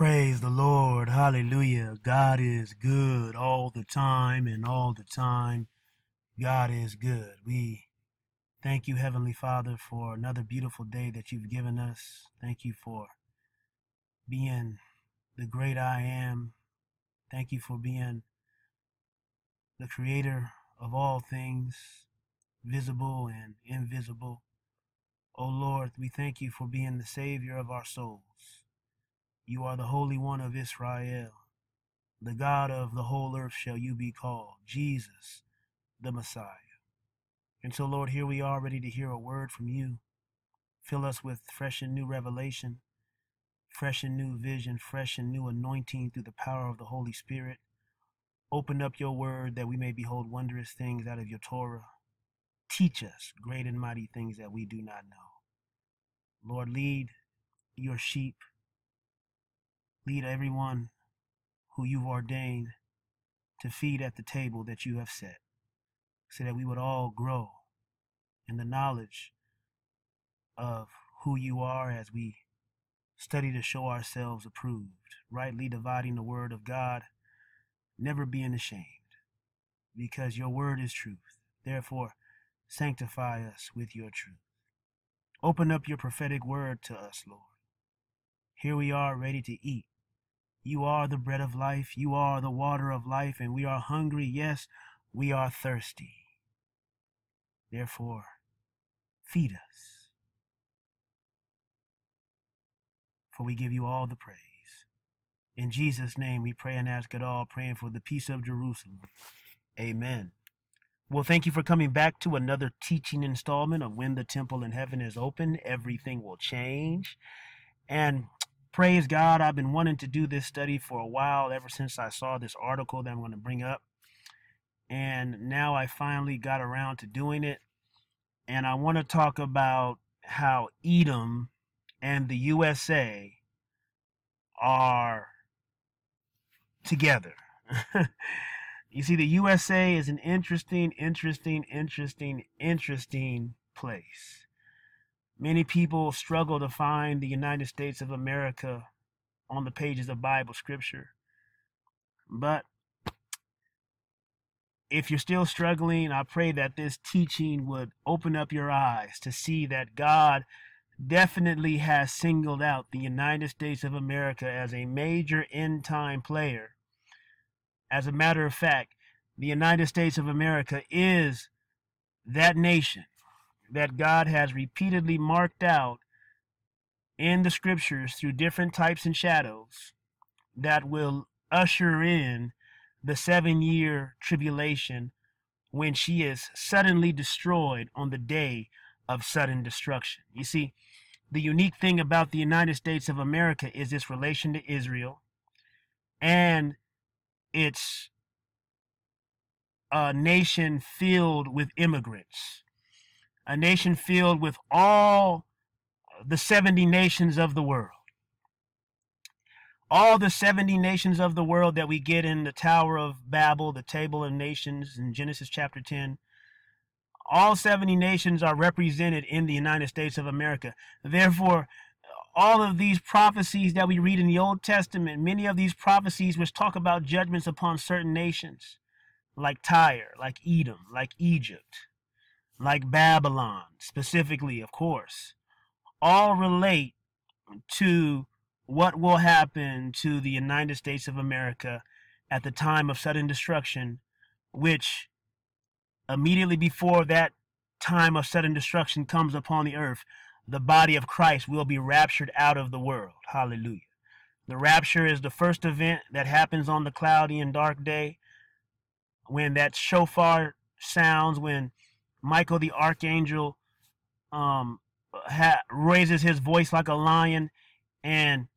Praise the Lord. Hallelujah. God is good all the time, and all the time, God is good. We thank you, Heavenly Father, for another beautiful day that you've given us. Thank you for being the great I am. Thank you for being the creator of all things, visible and invisible. O Lord, we thank you for being the Savior of our souls. You are the Holy One of Israel. The God of the whole earth shall you be called, Jesus, the Messiah. And so, Lord, here we are ready to hear a word from you. Fill us with fresh and new revelation, fresh and new vision, fresh and new anointing through the power of the Holy Spirit. Open up your word that we may behold wondrous things out of your Torah. Teach us great and mighty things that we do not know. Lord, lead your sheep Lead everyone who you've ordained to feed at the table that you have set, so that we would all grow in the knowledge of who you are as we study to show ourselves approved, rightly dividing the word of God, never being ashamed, because your word is truth. Therefore, sanctify us with your truth. Open up your prophetic word to us, Lord. Here we are ready to eat you are the bread of life. You are the water of life. And we are hungry. Yes, we are thirsty. Therefore, feed us. For we give you all the praise. In Jesus' name, we pray and ask it all, praying for the peace of Jerusalem. Amen. Well, thank you for coming back to another teaching installment of When the Temple in Heaven is Open. Everything will change. And praise God, I've been wanting to do this study for a while, ever since I saw this article that I'm going to bring up. And now I finally got around to doing it. And I want to talk about how Edom and the USA are together. you see, the USA is an interesting, interesting, interesting, interesting place. Many people struggle to find the United States of America on the pages of Bible scripture. But if you're still struggling, I pray that this teaching would open up your eyes to see that God definitely has singled out the United States of America as a major end time player. As a matter of fact, the United States of America is that nation that God has repeatedly marked out in the scriptures through different types and shadows that will usher in the seven year tribulation when she is suddenly destroyed on the day of sudden destruction. You see, the unique thing about the United States of America is its relation to Israel and its a nation filled with immigrants a nation filled with all the 70 nations of the world. All the 70 nations of the world that we get in the Tower of Babel, the Table of Nations in Genesis chapter 10, all 70 nations are represented in the United States of America. Therefore, all of these prophecies that we read in the Old Testament, many of these prophecies which talk about judgments upon certain nations, like Tyre, like Edom, like Egypt, like Babylon, specifically, of course, all relate to what will happen to the United States of America at the time of sudden destruction, which immediately before that time of sudden destruction comes upon the earth, the body of Christ will be raptured out of the world. Hallelujah. The rapture is the first event that happens on the cloudy and dark day when that shofar sounds, when Michael the archangel um, ha- raises his voice like a lion, and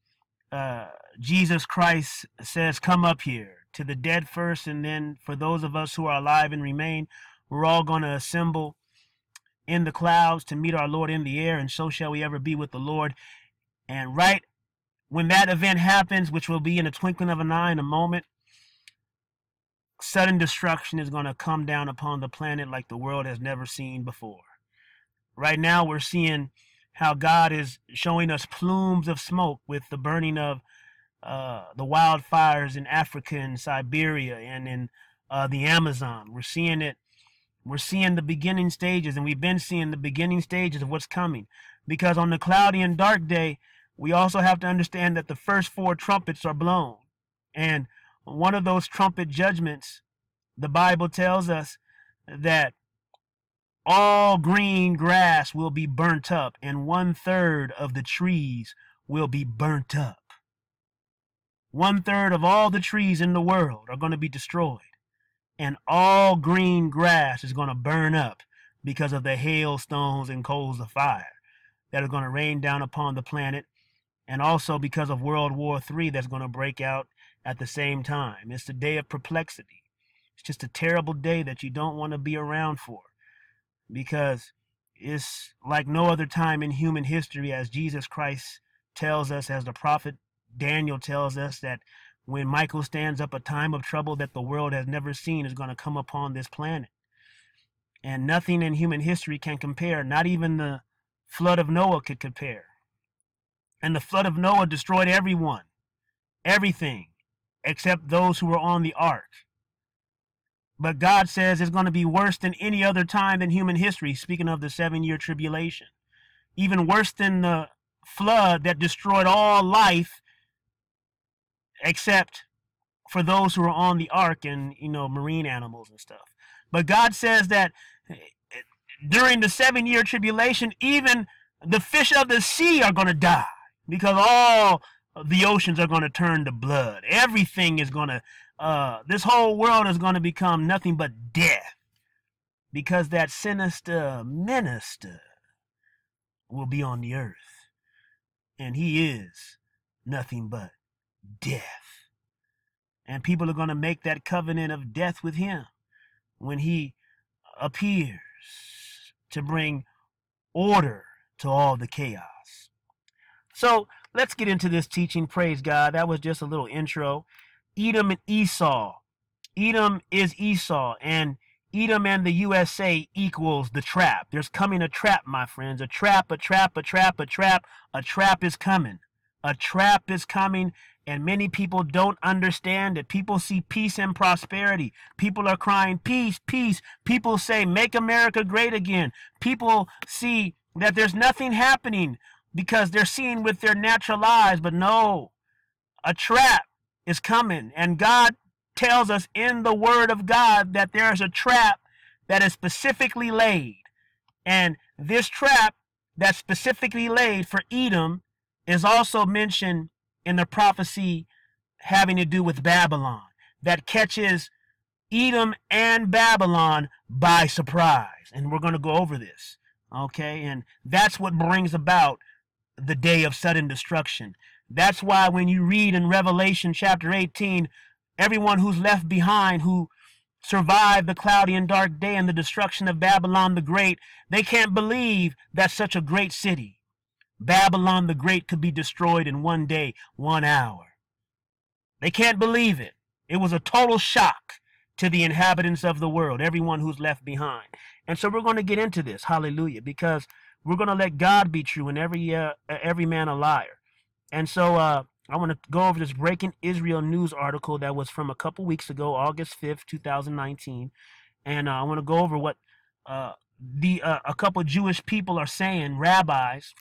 uh, Jesus Christ says, Come up here to the dead first, and then for those of us who are alive and remain, we're all going to assemble in the clouds to meet our Lord in the air, and so shall we ever be with the Lord. And right when that event happens, which will be in a twinkling of an eye in a moment, sudden destruction is going to come down upon the planet like the world has never seen before. Right now, we're seeing how God is showing us plumes of smoke with the burning of uh, the wildfires in Africa and Siberia and in uh, the Amazon. We're seeing it. We're seeing the beginning stages, and we've been seeing the beginning stages of what's coming. Because on the cloudy and dark day, we also have to understand that the first four trumpets are blown. And one of those trumpet judgments, the Bible tells us that all green grass will be burnt up, and one third of the trees will be burnt up. One third of all the trees in the world are going to be destroyed, and all green grass is going to burn up because of the hailstones and coals of fire that are going to rain down upon the planet, and also because of World War III that's going to break out at the same time. It's the day of perplexity. It's just a terrible day that you don't want to be around for because it's like no other time in human history, as Jesus Christ tells us, as the prophet Daniel tells us, that when Michael stands up, a time of trouble that the world has never seen is going to come upon this planet. And nothing in human history can compare, not even the flood of Noah could compare. And the flood of Noah destroyed everyone, everything, except those who were on the ark. But God says it's going to be worse than any other time in human history, speaking of the seven year tribulation. Even worse than the flood that destroyed all life except for those who were on the ark and, you know, marine animals and stuff. But God says that eh, during the seven year tribulation, even the fish of the sea are going to die because all the oceans are going to turn to blood. Everything is going to uh, this whole world is going to become nothing but death because that sinister minister will be on the earth and he is nothing but death. And people are going to make that covenant of death with him when he appears to bring order to all the chaos. So let's get into this teaching. Praise God. That was just a little intro. Edom and Esau. Edom is Esau, and Edom and the USA equals the trap. There's coming a trap, my friends. A trap, a trap, a trap, a trap. A trap is coming. A trap is coming, and many people don't understand it. People see peace and prosperity. People are crying, peace, peace. People say, make America great again. People see that there's nothing happening because they're seeing with their natural eyes, but no, a trap is coming. And God tells us in the Word of God that there is a trap that is specifically laid. And this trap that's specifically laid for Edom is also mentioned in the prophecy having to do with Babylon that catches Edom and Babylon by surprise. And we're going to go over this. Okay. And that's what brings about the day of sudden destruction. That's why when you read in Revelation chapter 18, everyone who's left behind who survived the cloudy and dark day and the destruction of Babylon the Great, they can't believe that such a great city, Babylon the Great, could be destroyed in one day, one hour. They can't believe it. It was a total shock to the inhabitants of the world, everyone who's left behind. And so we're going to get into this, hallelujah, because we're going to let God be true and every uh, every man a liar. And so uh, I want to go over this Breaking Israel news article that was from a couple weeks ago, August 5th, 2019. And uh, I want to go over what uh, the uh, a couple Jewish people are saying, rabbis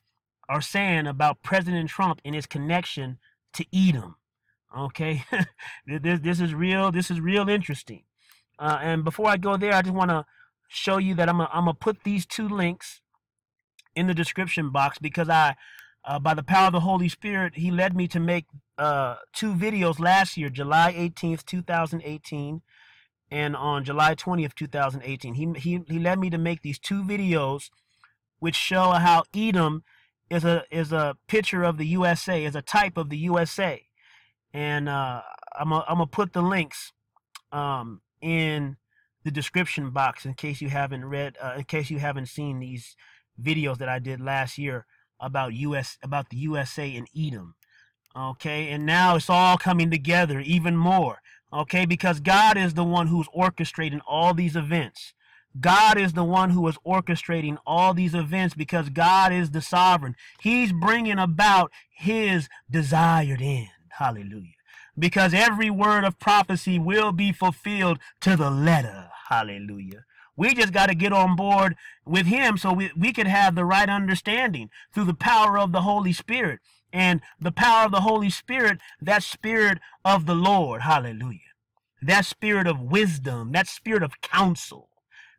are saying about President Trump and his connection to Edom. Okay, this this is real. This is real interesting. Uh, and before I go there, I just want to show you that I'm gonna, I'm gonna put these two links in the description box because I uh, by the power of the Holy Spirit, He led me to make uh, two videos last year, July 18th, 2018, and on July 20th, 2018. He, he, he led me to make these two videos which show how Edom is a, is a picture of the USA, is a type of the USA. And uh, I'm going to put the links um, in the description box in case you haven't read, uh, in case you haven't seen these videos that I did last year about US about the USA and Edom. Okay, and now it's all coming together even more. Okay, because God is the one who's orchestrating all these events. God is the one who is orchestrating all these events because God is the sovereign. He's bringing about his desired end. Hallelujah. Because every word of prophecy will be fulfilled to the letter. Hallelujah. We just got to get on board with him so we, we could have the right understanding through the power of the Holy Spirit. And the power of the Holy Spirit, that spirit of the Lord. Hallelujah. That spirit of wisdom, that spirit of counsel,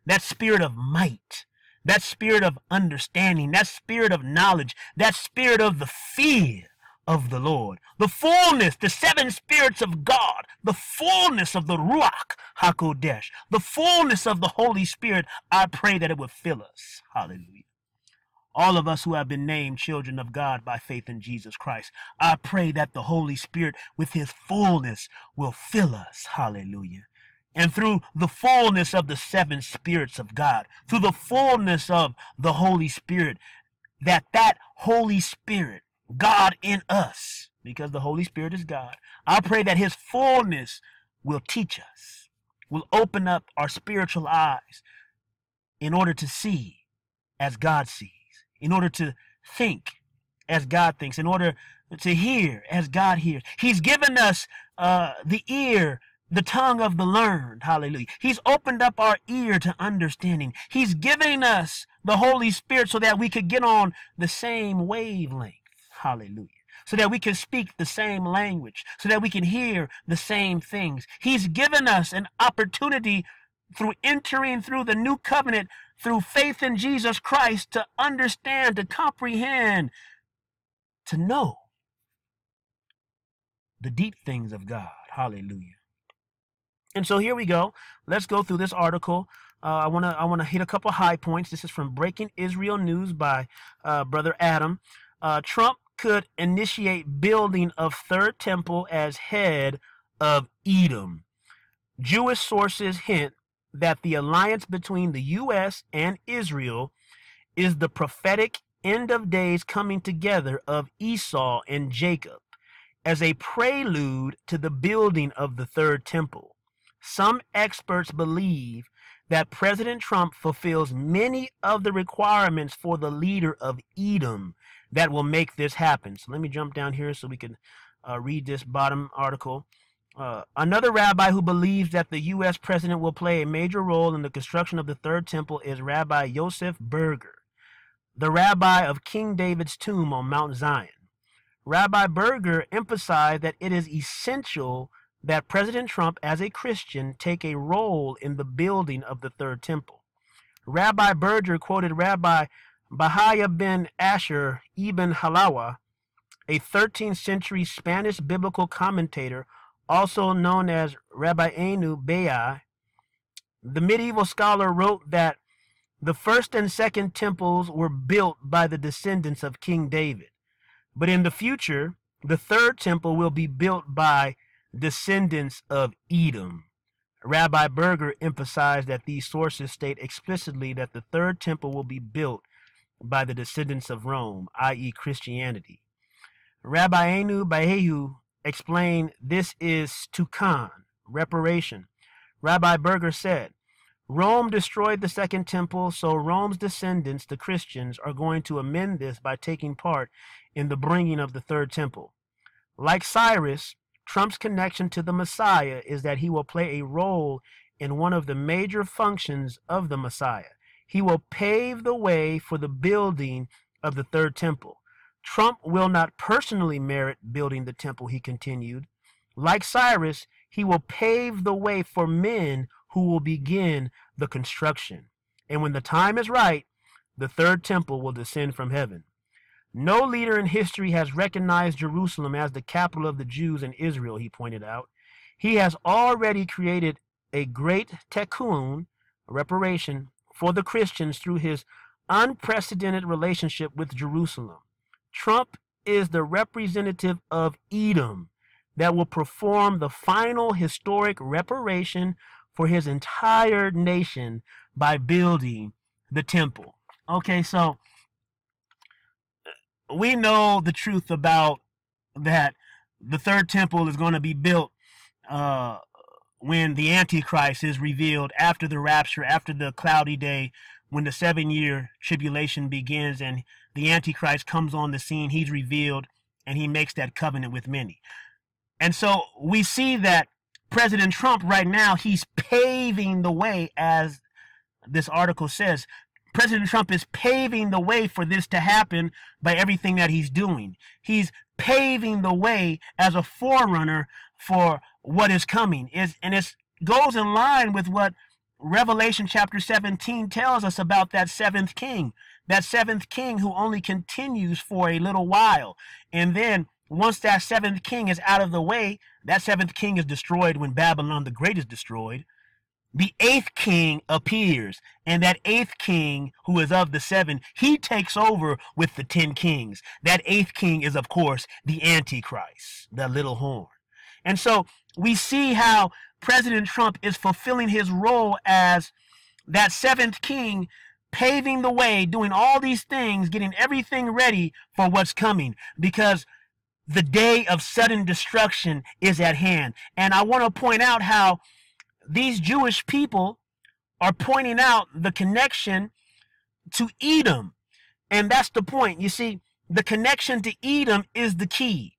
that spirit of might, that spirit of understanding, that spirit of knowledge, that spirit of the fear of the Lord, the fullness, the seven spirits of God, the fullness of the Ruach HaKodesh, the fullness of the Holy Spirit, I pray that it would fill us. Hallelujah. All of us who have been named children of God by faith in Jesus Christ, I pray that the Holy Spirit with his fullness will fill us. Hallelujah and through the fullness of the seven spirits of God, through the fullness of the Holy Spirit, that that Holy Spirit, God in us, because the Holy Spirit is God, I pray that his fullness will teach us, will open up our spiritual eyes in order to see as God sees, in order to think as God thinks, in order to hear as God hears. He's given us uh, the ear the tongue of the learned. Hallelujah. He's opened up our ear to understanding. He's giving us the Holy Spirit so that we could get on the same wavelength. Hallelujah. So that we can speak the same language, so that we can hear the same things. He's given us an opportunity through entering through the new covenant, through faith in Jesus Christ, to understand, to comprehend, to know the deep things of God. Hallelujah. And so here we go. Let's go through this article. Uh, I want to I want to hit a couple high points. This is from Breaking Israel News by uh, Brother Adam. Uh, Trump could initiate building of third temple as head of Edom. Jewish sources hint that the alliance between the U.S. and Israel is the prophetic end of days coming together of Esau and Jacob as a prelude to the building of the third temple. Some experts believe that President Trump fulfills many of the requirements for the leader of Edom that will make this happen. So let me jump down here so we can uh, read this bottom article. Uh, another rabbi who believes that the U.S. president will play a major role in the construction of the third temple is Rabbi Yosef Berger, the rabbi of King David's tomb on Mount Zion. Rabbi Berger emphasized that it is essential that President Trump, as a Christian, take a role in the building of the Third Temple. Rabbi Berger quoted Rabbi Bahaya ben Asher ibn Halawa, a 13th century Spanish biblical commentator, also known as Rabbeinu Bahya. The medieval scholar wrote that the first and second temples were built by the descendants of King David. But in the future, the third temple will be built by descendants of Edom. Rabbi Berger emphasized that these sources state explicitly that the third temple will be built by the descendants of Rome, i.e., Christianity. Rabbeinu Bahya explained this is tikkun, reparation. Rabbi Berger said, Rome destroyed the second temple, so Rome's descendants, the Christians, are going to amend this by taking part in the bringing of the third temple. Like Cyrus, Trump's connection to the Messiah is that he will play a role in one of the major functions of the Messiah. He will pave the way for the building of the third temple. Trump will not personally merit building the temple, he continued. Like Cyrus, he will pave the way for men who will begin the construction. And when the time is right, the third temple will descend from heaven. No leader in history has recognized Jerusalem as the capital of the Jews in Israel, he pointed out. He has already created a great tikkun, reparation, for the Christians through his unprecedented relationship with Jerusalem. Trump is the representative of Edom that will perform the final historic reparation for his entire nation by building the temple. Okay, so we know the truth about that the third temple is going to be built uh, when the Antichrist is revealed after the rapture, after the cloudy day, when the seven year tribulation begins and the Antichrist comes on the scene, he's revealed and he makes that covenant with many. And so we see that President Trump right now, he's paving the way, as this article says. President Trump is paving the way for this to happen by everything that he's doing. He's paving the way as a forerunner for what is coming. Is and it goes in line with what Revelation chapter 17 tells us about that seventh king. That seventh king who only continues for a little while. And then once that seventh king is out of the way, that seventh king is destroyed when Babylon the Great is destroyed. The eighth king appears, and that eighth king, who is of the seven, he takes over with the ten kings. That eighth king is, of course, the Antichrist, the little horn. And so we see how President Trump is fulfilling his role as that seventh king, paving the way, doing all these things, getting everything ready for what's coming. Because the day of sudden destruction is at hand. And I want to point out how these Jewish people are pointing out the connection to Edom. And that's the point. You see, the connection to Edom is the key.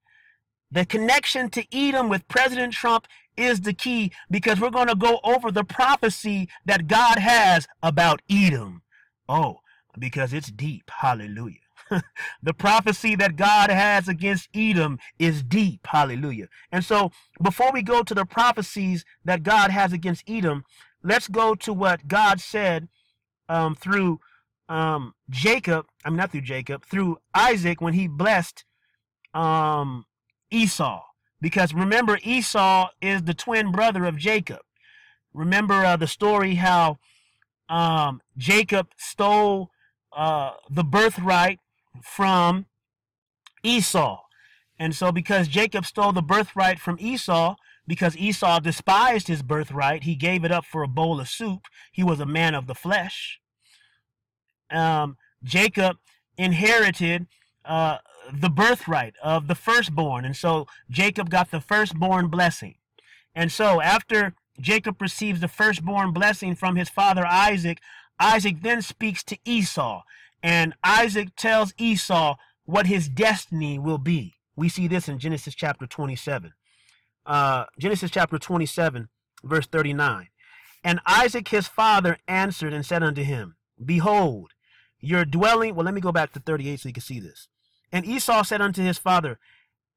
The connection to Edom with President Trump is the key because we're going to go over the prophecy that God has about Edom. Oh, because it's deep. Hallelujah. the prophecy that God has against Edom is deep. Hallelujah. And so before we go to the prophecies that God has against Edom, let's go to what God said um, through um, Jacob. I'm not through Jacob, through Isaac when he blessed um, Esau. Because remember, Esau is the twin brother of Jacob. Remember uh, the story how um, Jacob stole uh, the birthright from Esau. And so, because Jacob stole the birthright from Esau, because Esau despised his birthright, he gave it up for a bowl of soup. He was a man of the flesh. Um, Jacob inherited uh, the birthright of the firstborn. And so, Jacob got the firstborn blessing. And so, after Jacob receives the firstborn blessing from his father Isaac, Isaac then speaks to Esau. And Isaac tells Esau what his destiny will be. We see this in Genesis chapter 27. Uh, Genesis chapter 27, verse 39. And Isaac his father answered and said unto him, Behold, your dwelling. Well, let me go back to 38 so you can see this. And Esau said unto his father,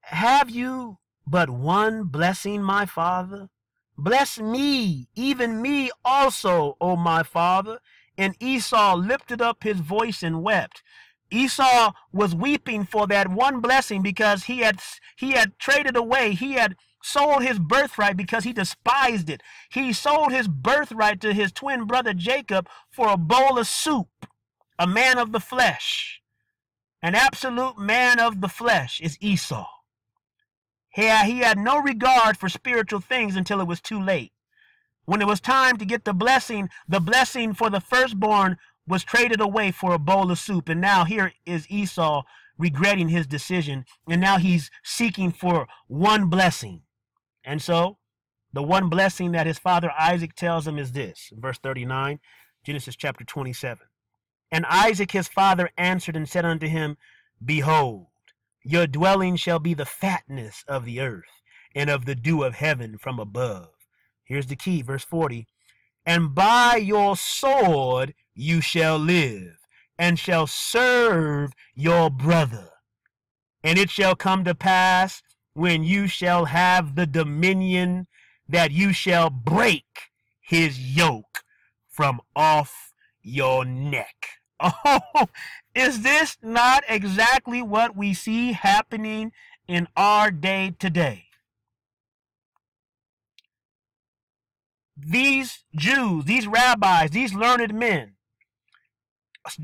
Have you but one blessing, my father? Bless me, even me also, O my father. And Esau lifted up his voice and wept. Esau was weeping for that one blessing because he had he had traded away, he had sold his birthright because he despised it. He sold his birthright to his twin brother Jacob for a bowl of soup, a man of the flesh. An absolute man of the flesh is Esau. He had, he had no regard for spiritual things until it was too late. When it was time to get the blessing, the blessing for the firstborn was traded away for a bowl of soup. And now here is Esau regretting his decision. And now he's seeking for one blessing. And so the one blessing that his father Isaac tells him is this verse 39, Genesis chapter 27. And Isaac his father answered and said unto him, Behold, your dwelling shall be the fatness of the earth and of the dew of heaven from above. Here's the key, verse 40. And by your sword you shall live, and shall serve your brother. And it shall come to pass when you shall have the dominion that you shall break his yoke from off your neck. Oh, is this not exactly what we see happening in our day today? these Jews, these rabbis, these learned men,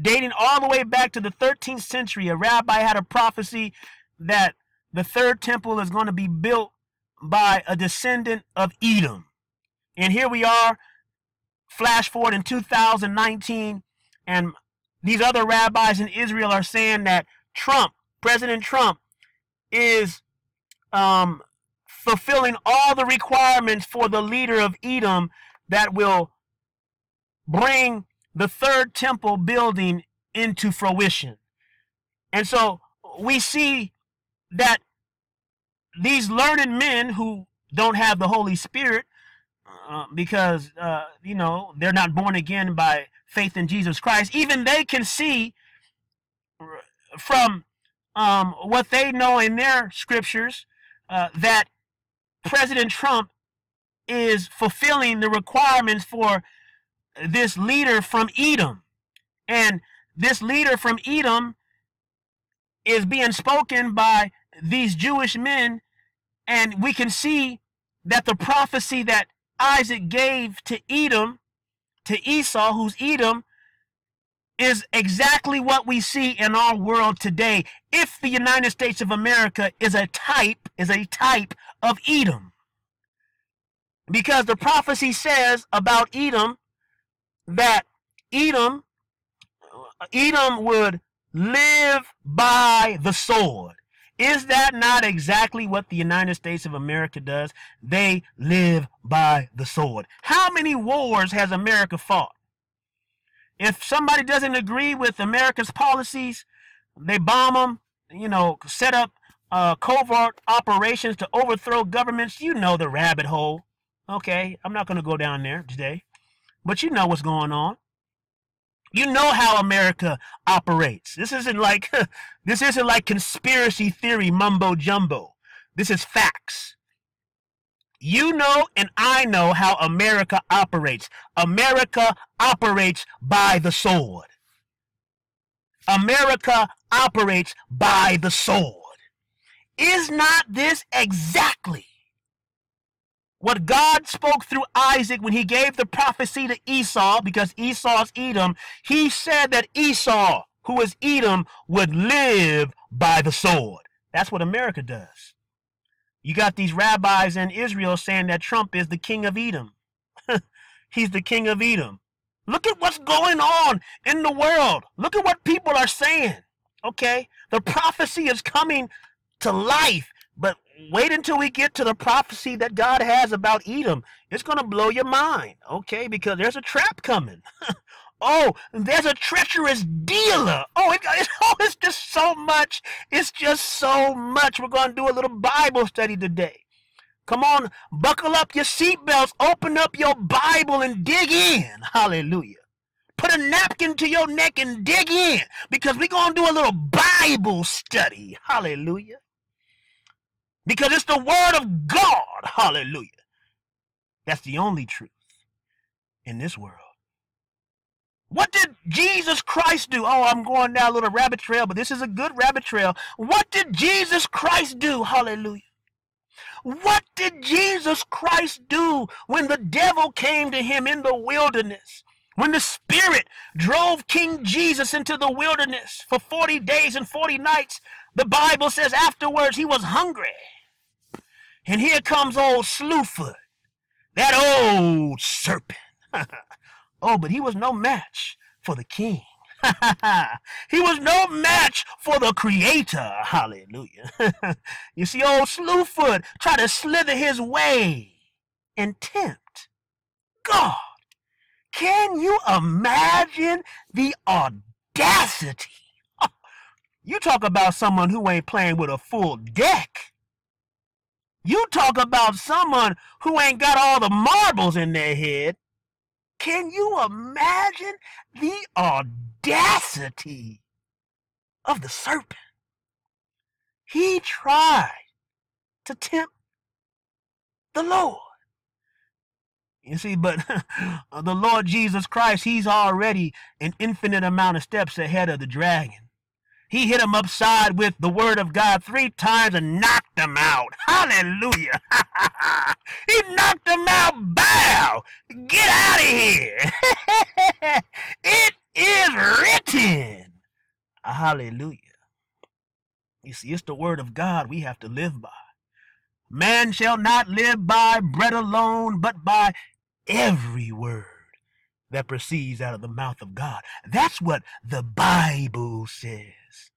dating all the way back to the 13th century, a rabbi had a prophecy that the third temple is going to be built by a descendant of Edom. And here we are, flash forward in 2019, and these other rabbis in Israel are saying that Trump, President Trump, is um, fulfilling all the requirements for the leader of Edom that will bring the third temple building into fruition. And so we see that these learned men who don't have the Holy Spirit uh, because uh, you know they're not born again by faith in Jesus Christ, even they can see from um, what they know in their scriptures uh, that President Trump is fulfilling the requirements for this leader from Edom. And this leader from Edom is being spoken by these Jewish men. And we can see that the prophecy that Isaac gave to Edom, to Esau, who's Edom, is exactly what we see in our world today. If the United States of America is a type, is a type of Edom. Because the prophecy says about Edom that Edom, Edom would live by the sword. Is that not exactly what the United States of America does? They live by the sword. How many wars has America fought? If somebody doesn't agree with America's policies, they bomb them, you know, set up uh, covert operations to overthrow governments. You know the rabbit hole. Okay, I'm not going to go down there today, but you know what's going on. You know how America operates. This isn't like this isn't like conspiracy theory mumbo jumbo. This is facts. You know and I know how America operates. America operates by the sword. America operates by the sword. Is not this exactly what God spoke through Isaac when he gave the prophecy to Esau, because Esau's Edom, he said that Esau, who is Edom, would live by the sword. That's what America does. You got these rabbis in Israel saying that Trump is the king of Edom. He's the king of Edom. Look at what's going on in the world. Look at what people are saying. Okay? The prophecy is coming to life. But wait until we get to the prophecy that God has about Edom. It's going to blow your mind. Okay? Because there's a trap coming. Oh, there's a treacherous dealer. Oh, it, it, oh, it's just so much. It's just so much. We're going to do a little Bible study today. Come on, buckle up your seatbelts, open up your Bible and dig in. Hallelujah. Put a napkin to your neck and dig in because we're going to do a little Bible study. Hallelujah. Because it's the Word of God. Hallelujah. That's the only truth in this world. What did Jesus Christ do? Oh, I'm going down a little rabbit trail, but this is a good rabbit trail. What did Jesus Christ do? Hallelujah. What did Jesus Christ do when the devil came to him in the wilderness? When the Spirit drove King Jesus into the wilderness for 40 days and 40 nights, the Bible says afterwards he was hungry. And here comes old Slewfoot, that old serpent. Oh, but he was no match for the king. he was no match for the creator. Hallelujah. you see, old Slewfoot tried to slither his way and tempt God. Can you imagine the audacity? Oh, you talk about someone who ain't playing with a full deck. You talk about someone who ain't got all the marbles in their head. Can you imagine the audacity of the serpent? He tried to tempt the Lord. You see, but the Lord Jesus Christ, he's already an infinite amount of steps ahead of the dragon. He hit him upside with the word of God three times and knocked him out. Hallelujah. he knocked him out. Bow. Get out of here. it is written. Hallelujah. You see, it's the word of God we have to live by. Man shall not live by bread alone, but by every word that proceeds out of the mouth of God. That's what the Bible says.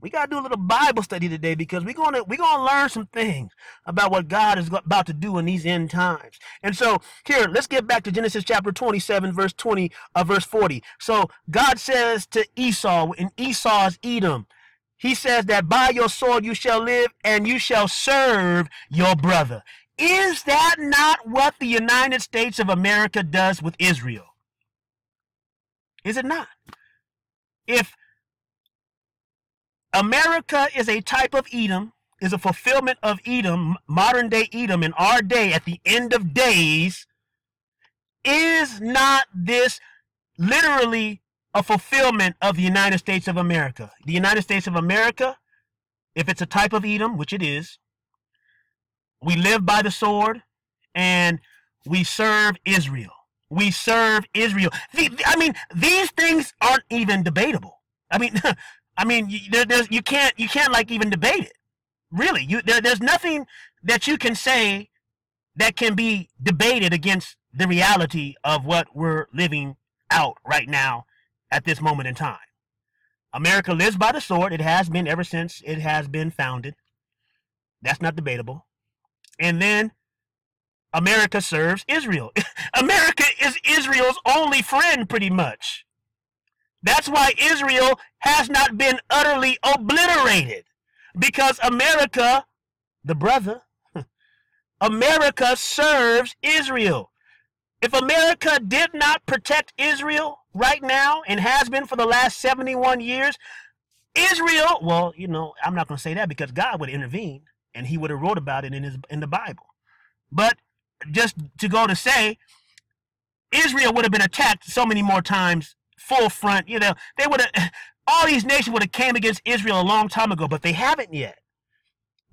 We gotta do a little Bible study today because we're gonna we're gonna learn some things about what God is about to do in these end times. And so here, let's get back to Genesis chapter 27, verse 20, uh, verse 40. So God says to Esau, in Esau's Edom, he says that by your sword you shall live and you shall serve your brother. Is that not what the United States of America does with Israel? Is it not? If America is a type of Edom, is a fulfillment of Edom, modern day Edom in our day at the end of days, is not this literally a fulfillment of the United States of America? The United States of America, if it's a type of Edom, which it is, we live by the sword and we serve Israel. We serve Israel. I mean, these things aren't even debatable. I mean, I mean, there, there's you can't you can't like even debate it. Really, you there, there's nothing that you can say that can be debated against the reality of what we're living out right now at this moment in time. America lives by the sword. It has been ever since it has been founded. That's not debatable. And then America serves Israel. America is Israel's only friend, pretty much. That's why Israel has not been utterly obliterated. Because America, the brother, America serves Israel. If America did not protect Israel right now and has been for the last 71 years, Israel, well, you know, I'm not going to say that because God would intervene and he would have wrote about it in his in the Bible. But just to go to say Israel would have been attacked so many more times full front, you know, they would have all these nations would have came against Israel a long time ago, but they haven't yet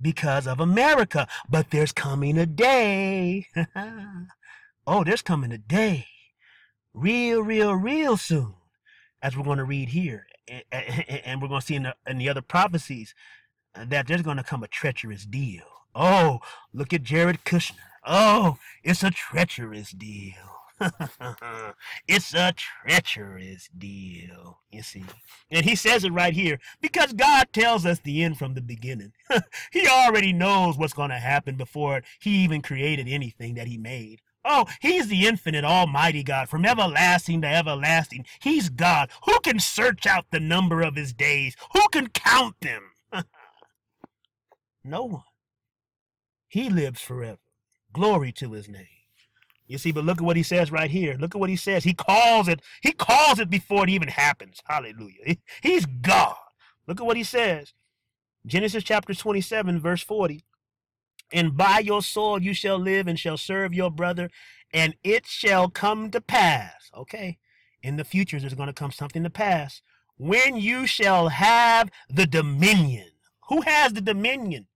because of America. But there's coming a day. oh, there's coming a day. Real, real, real soon. As we're going to read here. And we're going to see in the, in the other prophecies that there's going to come a treacherous deal. Oh, look at Jared Kushner. Oh, it's a treacherous deal. it's a treacherous deal, you see. And he says it right here because God tells us the end from the beginning. he already knows what's going to happen before he even created anything that he made. Oh, he's the infinite almighty God from everlasting to everlasting. He's God. Who can search out the number of his days? Who can count them? No one. He lives forever. Glory to his name. You see, but look at what he says right here. Look at what he says. He calls it, he calls it before it even happens. Hallelujah. He's God. Look at what he says. Genesis chapter 27, verse 40. And by your sword you shall live and shall serve your brother, and it shall come to pass. Okay. In the future, there's going to come something to pass. When you shall have the dominion. Who has the dominion?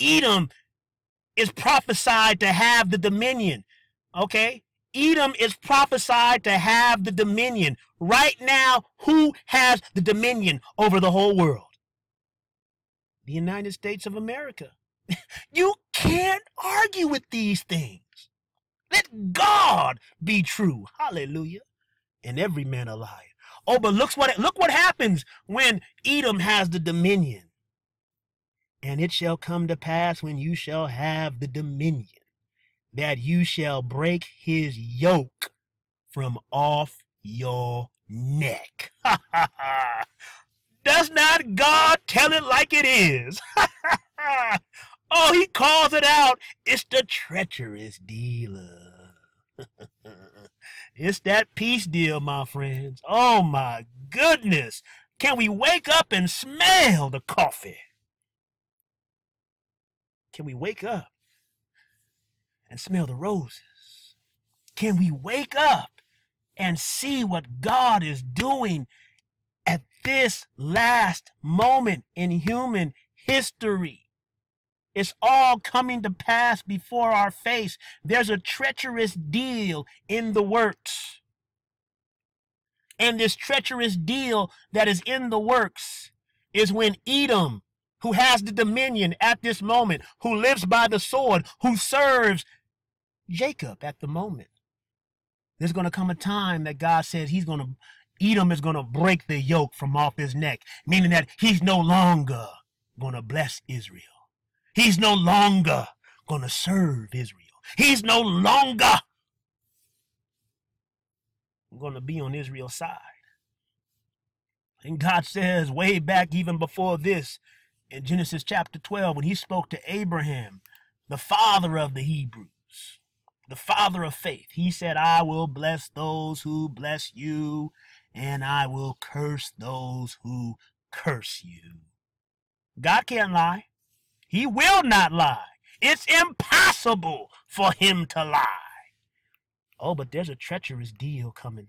Edom is prophesied to have the dominion. Okay? Edom is prophesied to have the dominion. Right now, who has the dominion over the whole world? The United States of America. you can't argue with these things. Let God be true. Hallelujah. And every man a liar. Oh, but look what look what happens when Edom has the dominion. And it shall come to pass when you shall have the dominion that you shall break his yoke from off your neck. Does not God tell it like it is? oh, he calls it out. It's the treacherous dealer. it's that peace deal, my friends. Oh my goodness. Can we wake up and smell the coffee? Can we wake up and smell the roses? Can we wake up and see what God is doing at this last moment in human history? It's all coming to pass before our face. There's a treacherous deal in the works. And this treacherous deal that is in the works is when Edom who has the dominion at this moment, who lives by the sword, who serves Jacob at the moment. There's going to come a time that God says he's going to, Edom is going to break the yoke from off his neck, meaning that he's no longer going to bless Israel. He's no longer going to serve Israel. He's no longer going to be on Israel's side. And God says, way back even before this, in Genesis chapter 12, when he spoke to Abraham, the father of the Hebrews, the father of faith, he said, I will bless those who bless you, and I will curse those who curse you. God can't lie. He will not lie. It's impossible for him to lie. Oh, but there's a treacherous deal coming.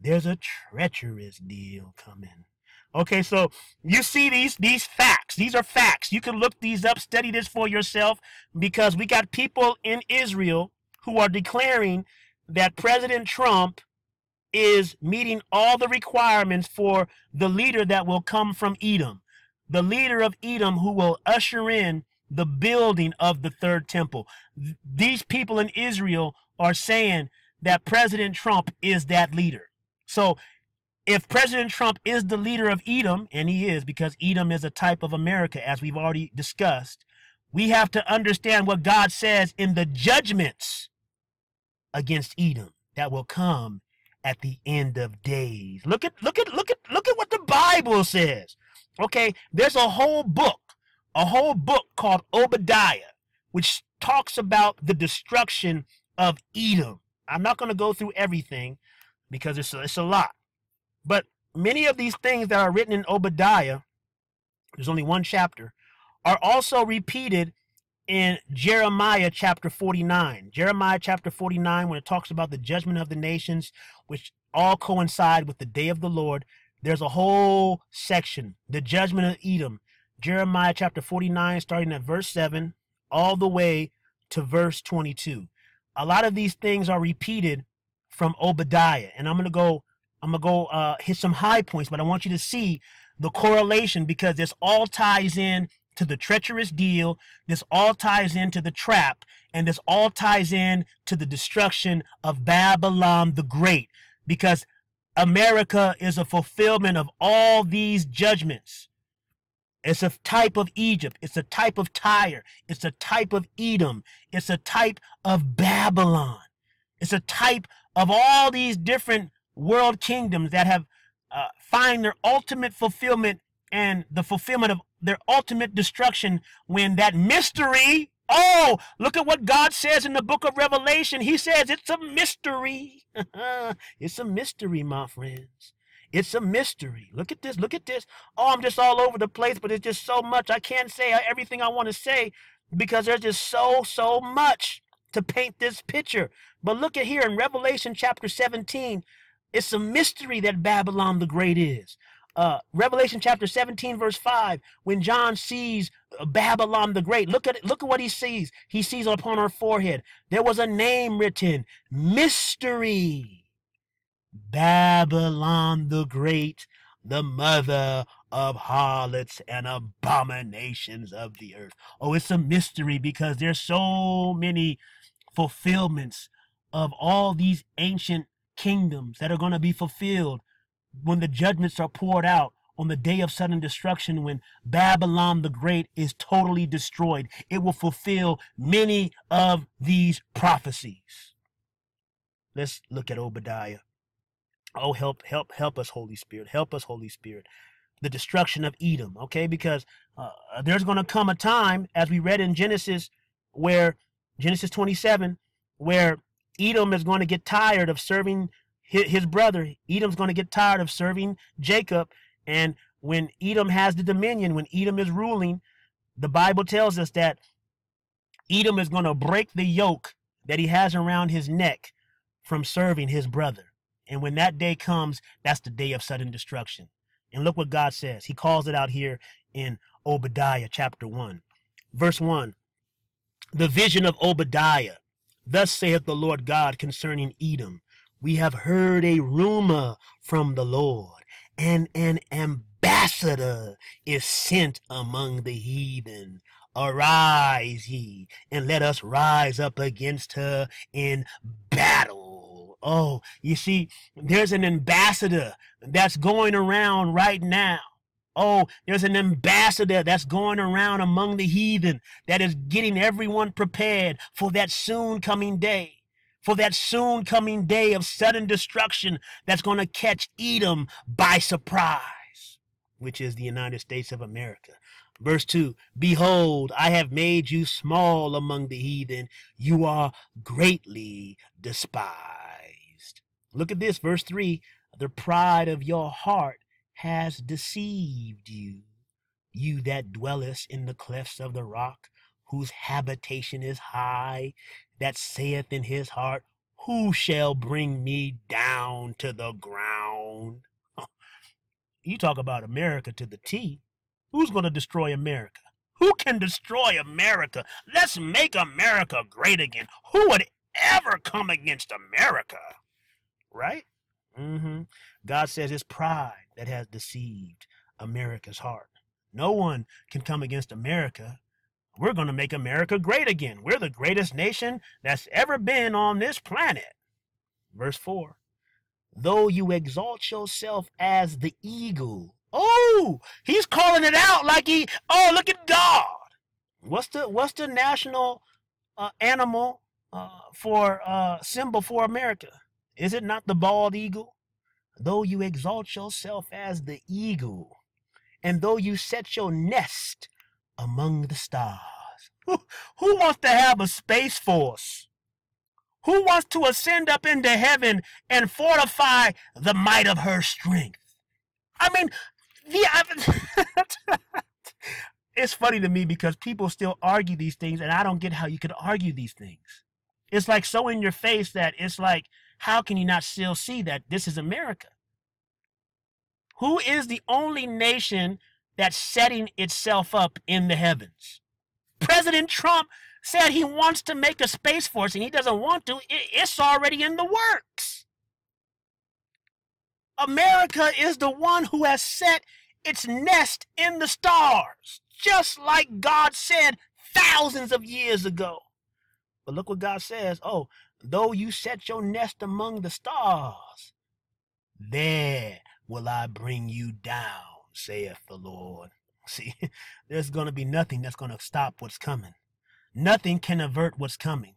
There's a treacherous deal coming. Okay, so you see these these facts. These are facts. You can look these up, study this for yourself, because we got people in Israel who are declaring that President Trump is meeting all the requirements for the leader that will come from Edom, the leader of Edom who will usher in the building of the third temple. These people in Israel are saying that President Trump is that leader. So if President Trump is the leader of Edom, and he is because Edom is a type of America, as we've already discussed, we have to understand what God says in the judgments against Edom that will come at the end of days. Look at look at look at look at what the Bible says. Okay, there's a whole book, a whole book called Obadiah, which talks about the destruction of Edom. I'm not going to go through everything because it's a, it's a lot. But many of these things that are written in Obadiah, there's only one chapter, are also repeated in Jeremiah chapter 49. Jeremiah chapter 49, when it talks about the judgment of the nations, which all coincide with the day of the Lord, there's a whole section, the judgment of Edom. Jeremiah chapter 49, starting at verse 7, all the way to verse 22 a lot of these things are repeated from Obadiah. And I'm going to go, I'm to go uh, hit some high points, but I want you to see the correlation because this all ties in to the treacherous deal. This all ties into the trap. And this all ties in to the destruction of Babylon the Great because America is a fulfillment of all these judgments. It's a type of Egypt. It's a type of Tyre. It's a type of Edom. It's a type of Babylon. It's a type of all these different world kingdoms that have uh, find their ultimate fulfillment and the fulfillment of their ultimate destruction when that mystery Oh, look at what God says in the book of Revelation. He says it's a mystery. it's a mystery, my friends. It's a mystery. Look at this. Look at this. Oh, I'm just all over the place, but it's just so much. I can't say everything I want to say because there's just so, so much to paint this picture. But look at here in Revelation chapter 17. It's a mystery that Babylon the Great is. Uh, Revelation chapter 17, verse 5, when John sees Babylon the Great, look at it, look at what he sees. He sees upon her forehead. There was a name written, mystery Babylon the Great, the mother of harlots and abominations of the earth. Oh, it's a mystery because there's so many fulfillments of all these ancient kingdoms that are going to be fulfilled when the judgments are poured out on the day of sudden destruction when Babylon the Great is totally destroyed. It will fulfill many of these prophecies. Let's look at Obadiah. Oh, help, help, help us, Holy Spirit. Help us, Holy Spirit. The destruction of Edom, okay? Because uh, there's going to come a time, as we read in Genesis, where Genesis 27, where Edom is going to get tired of serving his, brother. Edom's going to get tired of serving Jacob. And when Edom has the dominion, when Edom is ruling, the Bible tells us that Edom is going to break the yoke that he has around his neck from serving his brother. And when that day comes, that's the day of sudden destruction. And look what God says. He calls it out here in Obadiah chapter 1. Verse 1 The vision of Obadiah. Thus saith the Lord God concerning Edom We have heard a rumor from the Lord, and an ambassador is sent among the heathen. Arise ye, and let us rise up against her in battle Oh, you see, there's an ambassador that's going around right now. Oh, there's an ambassador that's going around among the heathen that is getting everyone prepared for that soon coming day, for that soon coming day of sudden destruction that's going to catch Edom by surprise. which is the United States of America. Verse 2 Behold, I have made you small among the heathen. You are greatly despised. Look at this, verse 3 The pride of your heart has deceived you. You that dwellest in the clefts of the rock, whose habitation is high, that saith in his heart, Who shall bring me down to the ground? You talk about America to the T. Who's going to destroy America? Who can destroy America? Let's make America great again. Who would ever come against America? Right? Mm-hmm. God says it's pride that has deceived America's heart. No one can come against America. We're going to make America great again. We're the greatest nation that's ever been on this planet. Verse 4 Though you exalt yourself as the eagle. Oh, he's calling it out like he, oh, look at God. What's the what's the national uh, animal uh, for uh, symbol for America? Is it not the bald eagle? Though you exalt yourself as the eagle, and though you set your nest among the stars. Who, who wants to have a space force? Who wants to ascend up into heaven and fortify the might of her strength? I mean, the, it's funny to me because people still argue these things, and I don't get how you could argue these things. It's like so in your face that it's like, how can you not still see that this is America? Who is the only nation that's setting itself up in the heavens? President Trump said he wants to make a space force and he doesn't want to. It's already in the works. America is the one who has set its nest in the stars, just like God said thousands of years ago. But look what God says. Oh, though you set your nest among the stars, there will I bring you down, saith the Lord. See, there's going to be nothing that's going to stop what's coming. Nothing can avert what's coming.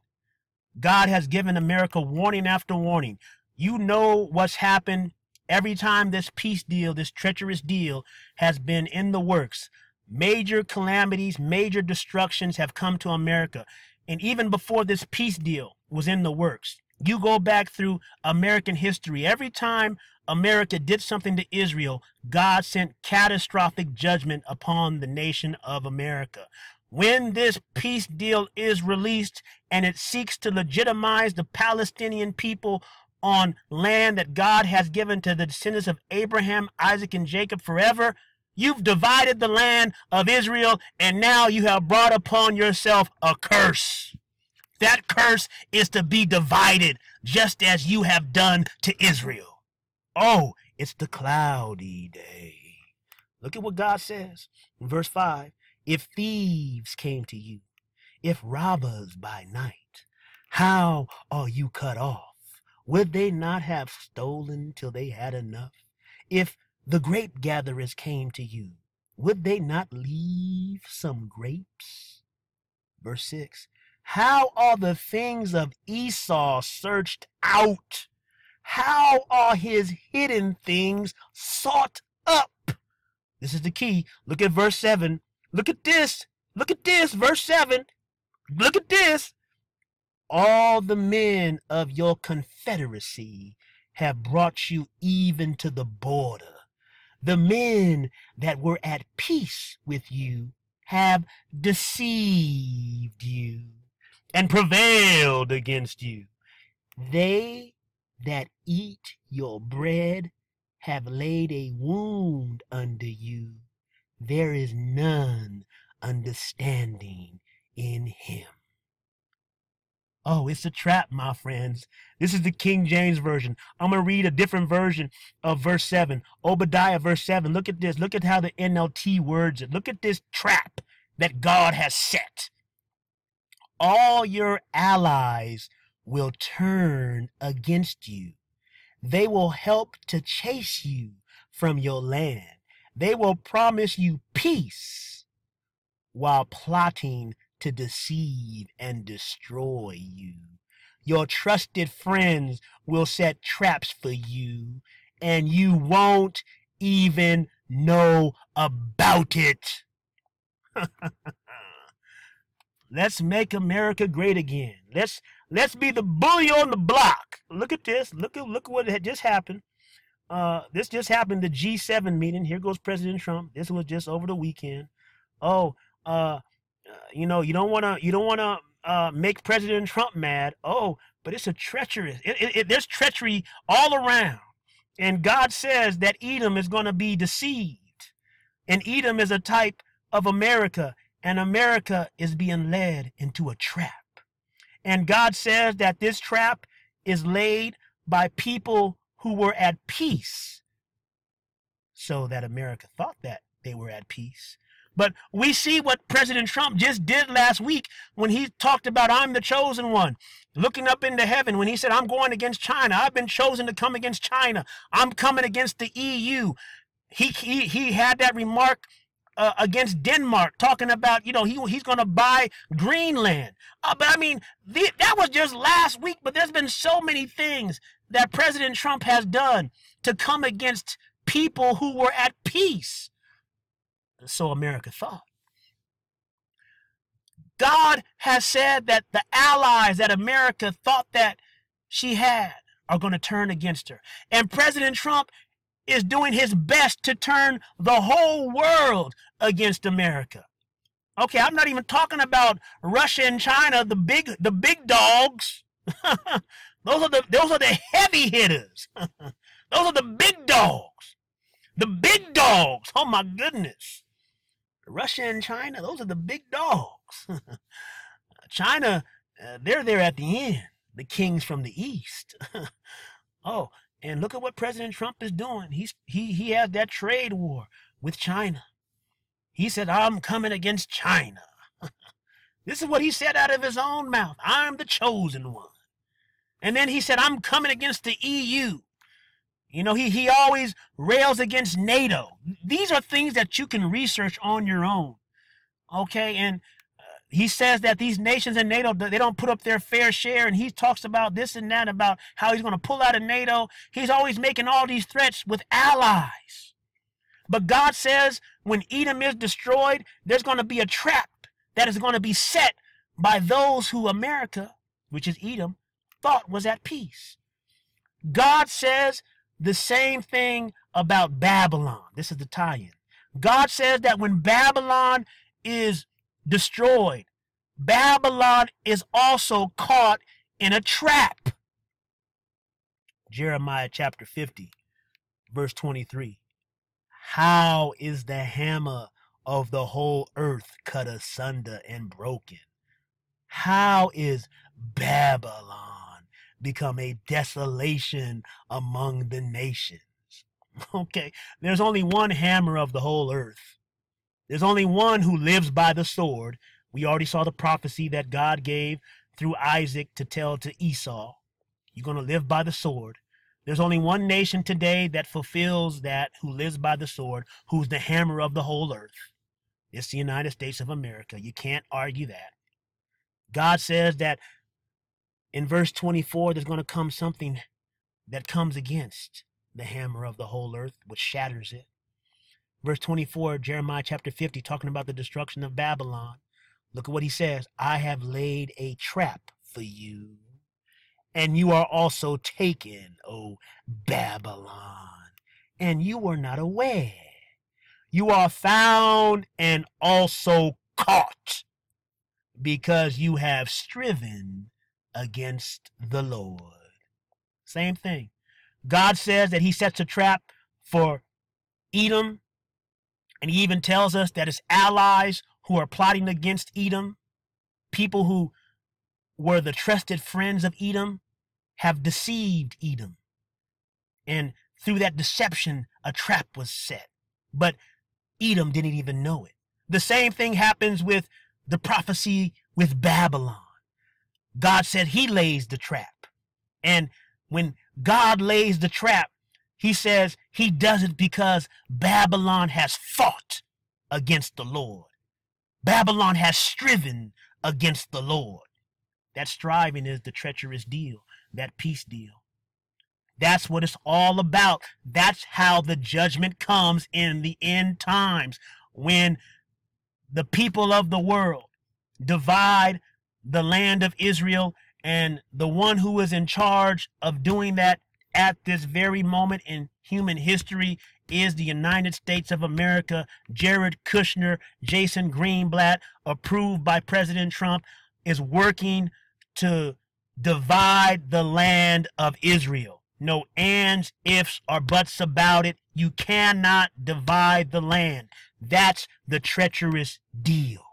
God has given America warning after warning. You know what's happened every time this peace deal, this treacherous deal, has been in the works. Major calamities, major destructions have come to America. And even before this peace deal was in the works, you go back through American history. Every time America did something to Israel, God sent catastrophic judgment upon the nation of America. When this peace deal is released and it seeks to legitimize the Palestinian people on land that God has given to the descendants of Abraham, Isaac, and Jacob forever, you've divided the land of Israel and now you have brought upon yourself a curse. That curse is to be divided just as you have done to Israel. Oh, it's the cloudy day. Look at what God says in verse 5 If thieves came to you, if robbers by night, how are you cut off? Would they not have stolen till they had enough? If the grape gatherers came to you, would they not leave some grapes? Verse 6 how are the things of Esau searched out? How are his hidden things sought up? This is the key. Look at verse 7. Look at this. Look at this. Verse 7. Look at this. All the men of your confederacy have brought you even to the border. The men that were at peace with you have deceived you and prevailed against you. They that eat your bread have laid a wound under you. There is none understanding in him. Oh, it's a trap, my friends. This is the King James Version. I'm going to read a different version of verse 7. Obadiah, verse 7. Look at this. Look at how the NLT words it. Look at this trap that God has set all your allies will turn against you. They will help to chase you from your land. They will promise you peace while plotting to deceive and destroy you. Your trusted friends will set traps for you, and you won't even know about it. let's make America great again. Let's let's be the bully on the block. Look at this. Look at look at what had just happened. Uh, this just happened. The G7 meeting. Here goes President Trump. This was just over the weekend. Oh, uh, you know, you don't want to you don't want to uh, make President Trump mad. Oh, but it's a treacherous. It, it, it, there's treachery all around, and God says that Edom is going to be deceived, and Edom is a type of America, and America is being led into a trap. And God says that this trap is laid by people who were at peace, so that America thought that they were at peace. But we see what President Trump just did last week when he talked about I'm the chosen one, looking up into heaven when he said, I'm going against China. I've been chosen to come against China. I'm coming against the EU. He, he, he had that remark uh, against Denmark, talking about, you know, he, he's going to buy Greenland. Uh, but I mean, the, that was just last week, but there's been so many things that President Trump has done to come against people who were at peace so America thought. God has said that the allies that America thought that she had are going to turn against her. And President Trump is doing his best to turn the whole world against America. Okay, I'm not even talking about Russia and China, the big the big dogs. those are the those are the heavy hitters. those are the big dogs. The big dogs. Oh my goodness. Russia and China, those are the big dogs. China, uh, they're there at the end, the kings from the east. oh, and look at what President Trump is doing. He's he he has that trade war with China. He said, "I'm coming against China." this is what he said out of his own mouth. I'm the chosen one. And then he said, "I'm coming against the EU." You know, he, he always rails against NATO. These are things that you can research on your own. Okay. And he says that these nations in NATO, they don't put up their fair share. And he talks about this and that, about how he's going to pull out of NATO. He's always making all these threats with allies. But God says when Edom is destroyed, there's going to be a trap that is going to be set by those who America, which is Edom, thought was at peace. God says the same thing about Babylon. This is the tie in. God says that when Babylon is destroyed, Babylon is also caught in a trap. Jeremiah chapter 50, verse 23. How is the hammer of the whole earth cut asunder and broken? How is Babylon? become a desolation among the nations. Okay, there's only one hammer of the whole earth. There's only one who lives by the sword. We already saw the prophecy that God gave through Isaac to tell to Esau. You're going to live by the sword. There's only one nation today that fulfills that, who lives by the sword, who's the hammer of the whole earth. It's the United States of America. You can't argue that. God says that in verse 24, there's going to come something that comes against the hammer of the whole earth, which shatters it. Verse 24, Jeremiah chapter 50, talking about the destruction of Babylon. Look at what he says I have laid a trap for you, and you are also taken, O Babylon, and you were not aware. You are found and also caught because you have striven against the Lord. Same thing. God says that he sets a trap for Edom, and he even tells us that his allies who are plotting against Edom, people who were the trusted friends of Edom, have deceived Edom. And through that deception, a trap was set. But Edom didn't even know it. The same thing happens with the prophecy with Babylon. God said he lays the trap. And when God lays the trap, he says he does it because Babylon has fought against the Lord. Babylon has striven against the Lord. That striving is the treacherous deal, that peace deal. That's what it's all about. That's how the judgment comes in the end times when the people of the world divide the land of Israel and the one who is in charge of doing that at this very moment in human history is the United States of America. Jared Kushner, Jason Greenblatt, approved by President Trump, is working to divide the land of Israel. No ands, ifs, or buts about it. You cannot divide the land. That's the treacherous deal,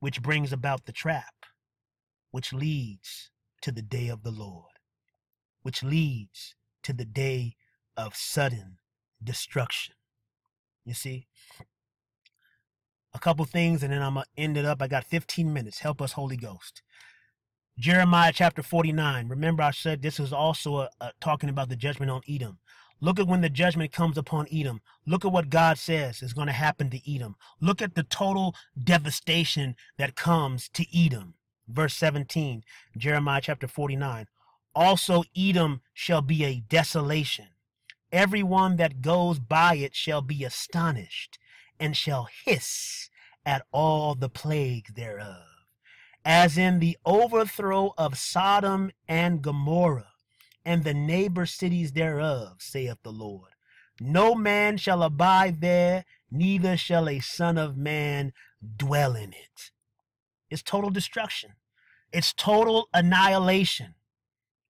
which brings about the trap, which leads to the day of the Lord, which leads to the day of sudden destruction. You see? A couple things, and then I'm going to end it up. I got 15 minutes. Help us, Holy Ghost. Jeremiah chapter 49. Remember, I said this is also a, a, talking about the judgment on Edom. Look at when the judgment comes upon Edom. Look at what God says is going to happen to Edom. Look at the total devastation that comes to Edom. Verse 17, Jeremiah chapter 49. Also, Edom shall be a desolation. Everyone that goes by it shall be astonished and shall hiss at all the plagues thereof as in the overthrow of Sodom and Gomorrah, and the neighbor cities thereof, saith the Lord. No man shall abide there, neither shall a son of man dwell in it. It's total destruction. It's total annihilation.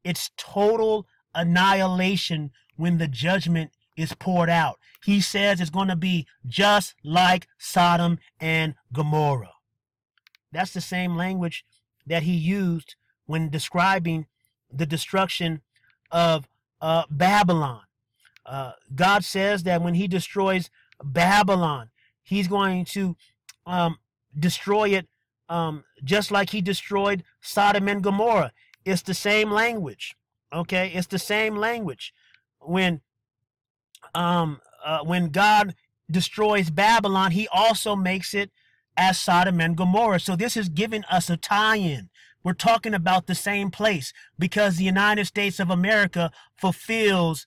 It's total annihilation when the judgment is poured out. He says it's going to be just like Sodom and Gomorrah. That's the same language that he used when describing the destruction of uh, Babylon. Uh, God says that when he destroys Babylon, he's going to um, destroy it um, just like he destroyed Sodom and Gomorrah. It's the same language. Okay, it's the same language. When um, uh, when God destroys Babylon, he also makes it as Sodom and Gomorrah. So this is giving us a tie-in. We're talking about the same place because the United States of America fulfills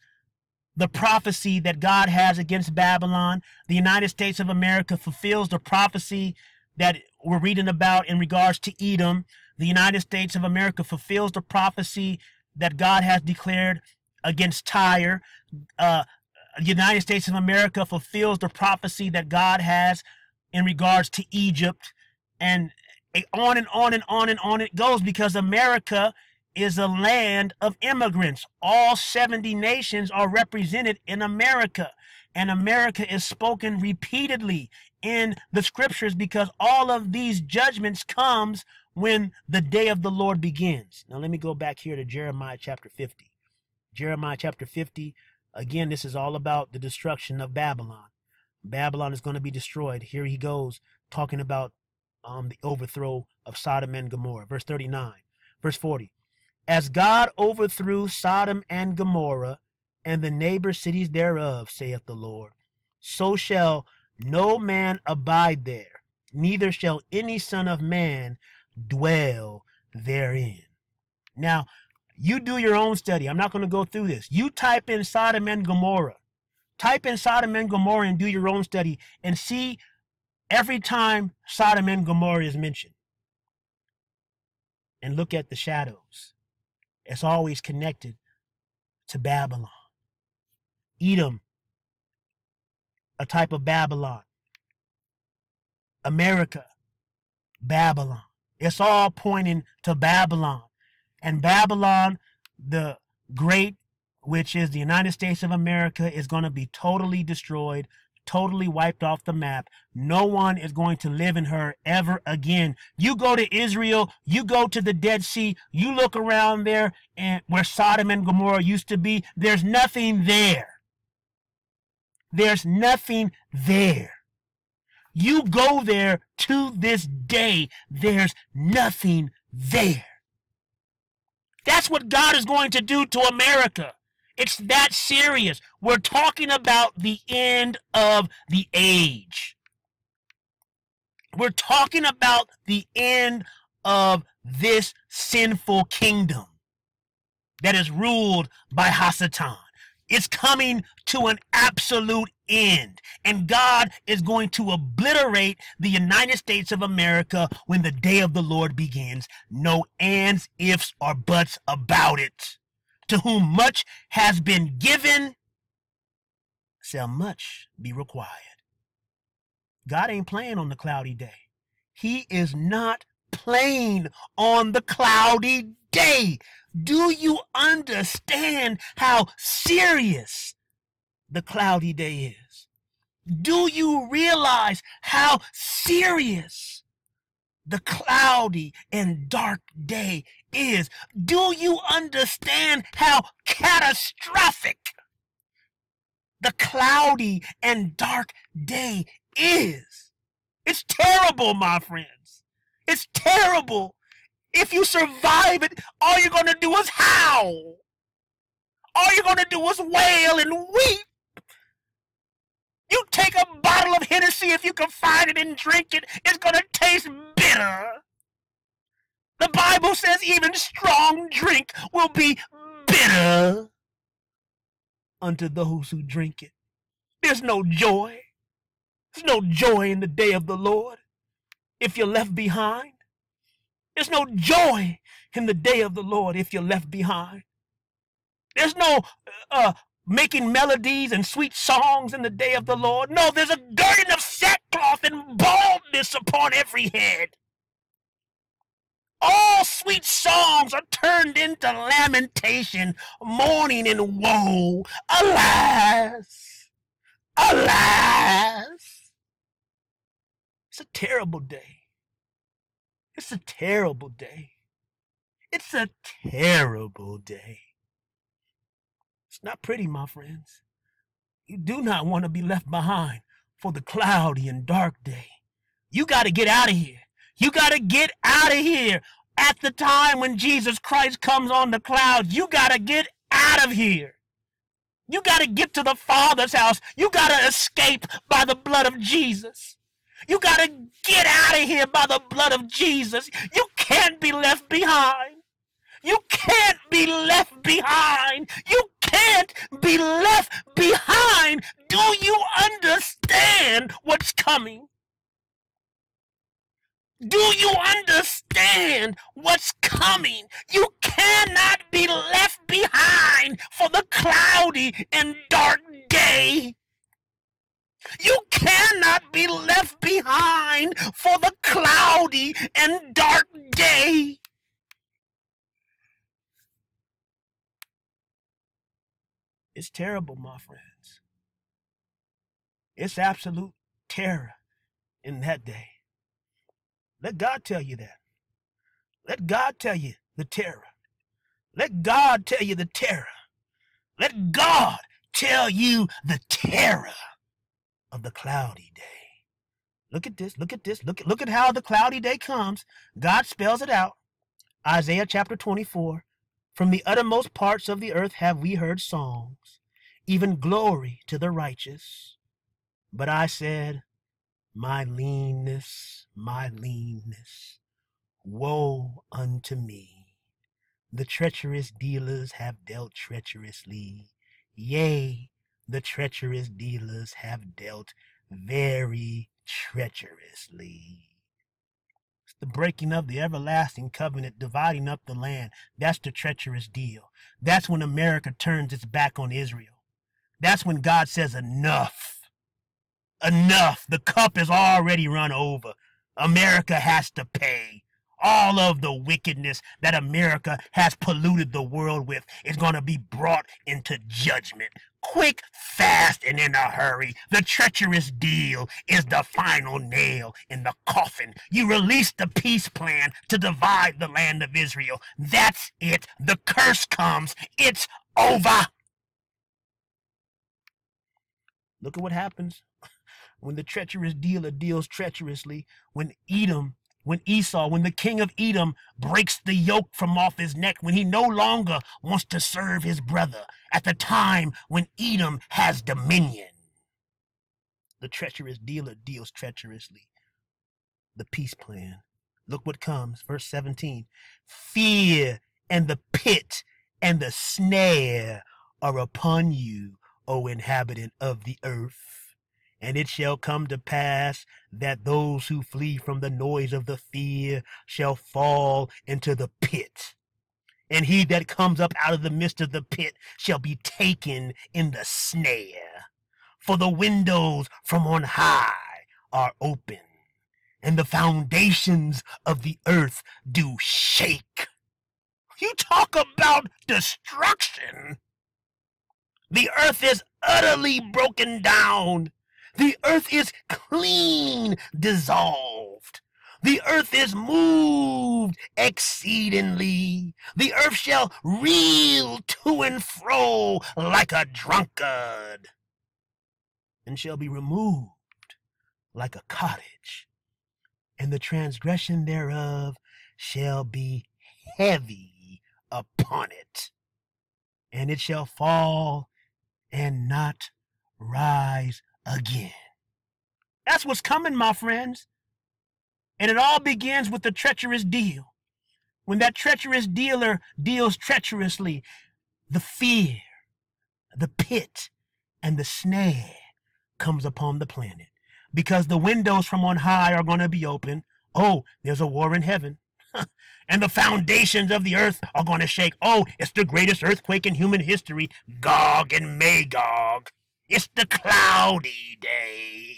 the prophecy that God has against Babylon. The United States of America fulfills the prophecy that we're reading about in regards to Edom. The United States of America fulfills the prophecy that God has declared against Tyre. Uh, the United States of America fulfills the prophecy that God has in regards to Egypt and on and on and on and on it goes because America is a land of immigrants. All 70 nations are represented in America. And America is spoken repeatedly in the scriptures because all of these judgments comes when the day of the Lord begins. Now let me go back here to Jeremiah chapter 50. Jeremiah chapter 50. Again, this is all about the destruction of Babylon. Babylon is going to be destroyed. Here he goes talking about um, the overthrow of Sodom and Gomorrah. Verse 39. Verse 40. As God overthrew Sodom and Gomorrah and the neighbor cities thereof, saith the Lord, so shall no man abide there, neither shall any son of man dwell therein. Now, you do your own study. I'm not going to go through this. You type in Sodom and Gomorrah Type in Sodom and Gomorrah and do your own study and see every time Sodom and Gomorrah is mentioned. And look at the shadows. It's always connected to Babylon. Edom, a type of Babylon. America, Babylon. It's all pointing to Babylon. And Babylon, the great which is the United States of America, is going to be totally destroyed, totally wiped off the map. No one is going to live in her ever again. You go to Israel, you go to the Dead Sea, you look around there and where Sodom and Gomorrah used to be, there's nothing there. There's nothing there. You go there to this day, there's nothing there. That's what God is going to do to America. It's that serious. We're talking about the end of the age. We're talking about the end of this sinful kingdom. that is ruled by Hasatan. It's coming to an absolute end. And God is going to obliterate the United States of America when the day of the Lord begins. No ands, ifs, or buts about it. To whom much has been given, shall much be required. God ain't playing on the cloudy day. He is not playing on the cloudy day. Do you understand how serious the cloudy day is? Do you realize how serious the cloudy and dark day is? Do you understand how catastrophic the cloudy and dark day is? It's terrible, my friends. It's terrible. If you survive it, all you're going to do is howl. All you're going to do is wail and weep. You take a bottle of Hennessy if you can find it and drink it, it's going to taste bitter. The Bible says even strong drink will be bitter unto those who drink it. There's no joy. There's no joy in the day of the Lord if you're left behind. There's no joy in the day of the Lord if you're left behind. There's no uh, making melodies and sweet songs in the day of the Lord. No, there's a girding of sackcloth and baldness upon every head. All sweet songs are turned into lamentation, mourning, and woe. Alas! Alas! It's a terrible day. It's a terrible day. It's a terrible day. It's not pretty, my friends. You do not want to be left behind for the cloudy and dark day. You got to get out of here. You got to get out of here at the time when Jesus Christ comes on the clouds. You got to get out of here. You got to get to the Father's house. You got to escape by the blood of Jesus. You got to get out of here by the blood of Jesus. You can't be left behind. You can't be left behind. You can't be left behind. Do you understand what's coming? Do you understand what's coming? You cannot be left behind for the cloudy and dark day. You cannot be left behind for the cloudy and dark day. It's terrible, my friends. It's absolute terror in that day. Let God tell you that. Let God tell you the terror. Let God tell you the terror. Let God tell you the terror of the cloudy day. Look at this. Look at this. Look look at how the cloudy day comes. God spells it out. Isaiah chapter 24. From the uttermost parts of the earth have we heard songs, even glory to the righteous. But I said, My leanness, my leanness, woe unto me. The treacherous dealers have dealt treacherously. Yea, the treacherous dealers have dealt very treacherously. It's the breaking of the everlasting covenant, dividing up the land. That's the treacherous deal. That's when America turns its back on Israel. That's when God says, Enough. Enough. The cup is already run over. America has to pay all of the wickedness that America has polluted the world with is going to be brought into judgment. Quick, fast, and in a hurry. The treacherous deal is the final nail in the coffin. You release the peace plan to divide the land of Israel. That's it. The curse comes. It's over. Look at what happens when the treacherous dealer deals treacherously, when Edom when Esau, when the king of Edom breaks the yoke from off his neck, when he no longer wants to serve his brother, at the time when Edom has dominion. The treacherous dealer deals treacherously. The peace plan. Look what comes. Verse 17. Fear and the pit and the snare are upon you, O inhabitant of the earth. And it shall come to pass that those who flee from the noise of the fear shall fall into the pit. And he that comes up out of the midst of the pit shall be taken in the snare. For the windows from on high are open, and the foundations of the earth do shake. You talk about destruction. The earth is utterly broken down. The earth is clean dissolved. The earth is moved exceedingly. The earth shall reel to and fro like a drunkard, and shall be removed like a cottage, and the transgression thereof shall be heavy upon it, and it shall fall and not rise again. That's what's coming, my friends. And it all begins with the treacherous deal. When that treacherous dealer deals treacherously, the fear, the pit, and the snare comes upon the planet. Because the windows from on high are going to be open. Oh, there's a war in heaven. and the foundations of the earth are going to shake. Oh, it's the greatest earthquake in human history. Gog and Magog. It's the cloudy day.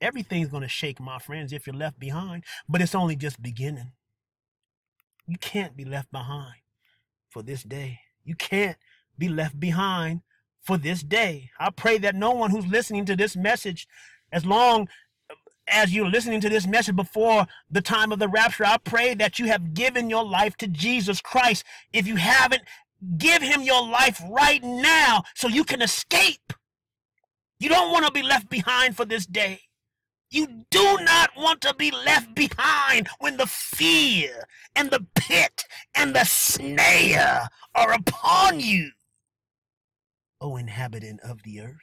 Everything's going to shake, my friends, if you're left behind, but it's only just beginning. You can't be left behind for this day. You can't be left behind for this day. I pray that no one who's listening to this message, as long as you're listening to this message before the time of the rapture, I pray that you have given your life to Jesus Christ. If you haven't, give him your life right now so you can escape. You don't want to be left behind for this day. You do not want to be left behind when the fear and the pit and the snare are upon you, O inhabitant of the earth.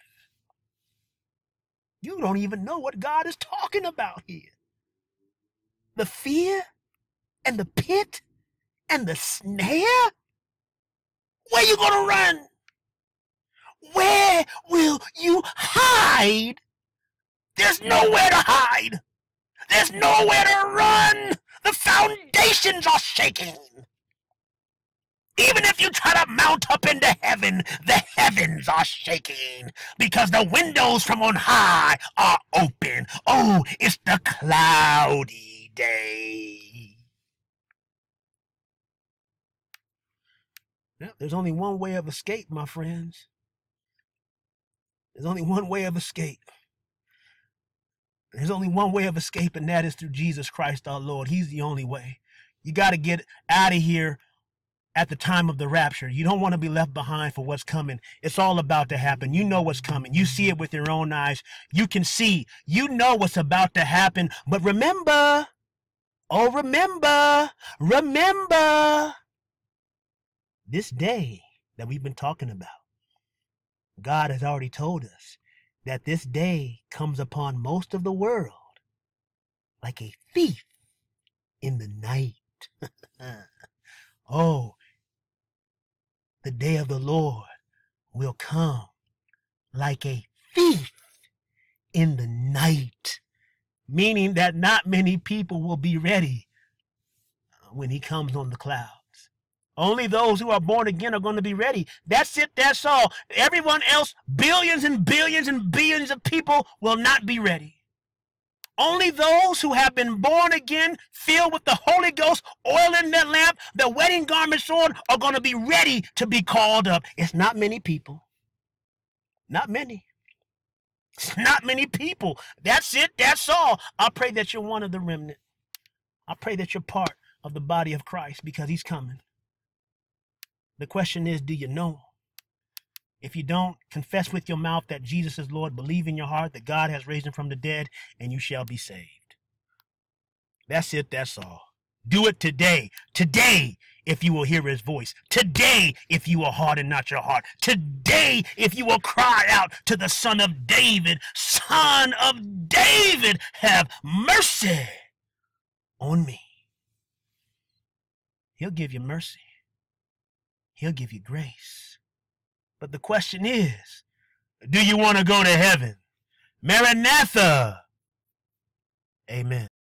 You don't even know what God is talking about here. The fear and the pit and the snare? Where you gonna run? Where will you hide? There's nowhere to hide. There's nowhere to run. The foundations are shaking. Even if you try to mount up into heaven, the heavens are shaking because the windows from on high are open. Oh, it's the cloudy day. There's only one way of escape, my friends. There's only one way of escape. There's only one way of escape, and that is through Jesus Christ our Lord. He's the only way. You got to get out of here at the time of the rapture. You don't want to be left behind for what's coming. It's all about to happen. You know what's coming. You see it with your own eyes. You can see. You know what's about to happen. But remember, oh, remember, remember this day that we've been talking about. God has already told us that this day comes upon most of the world like a thief in the night. oh, the day of the Lord will come like a thief in the night, meaning that not many people will be ready when he comes on the clouds. Only those who are born again are going to be ready. That's it. That's all. Everyone else, billions and billions and billions of people will not be ready. Only those who have been born again, filled with the Holy Ghost, oil in their lamp, the wedding garments on, are going to be ready to be called up. It's not many people. Not many. It's not many people. That's it. That's all. I pray that you're one of the remnant. I pray that you're part of the body of Christ because he's coming. The question is, do you know? If you don't, confess with your mouth that Jesus is Lord, believe in your heart that God has raised him from the dead, and you shall be saved. That's it, that's all. Do it today. Today, if you will hear his voice. Today, if you will harden not your heart. Today, if you will cry out to the Son of David, Son of David, have mercy on me. He'll give you mercy. He'll give you grace. But the question is, do you want to go to heaven? Maranatha. Amen.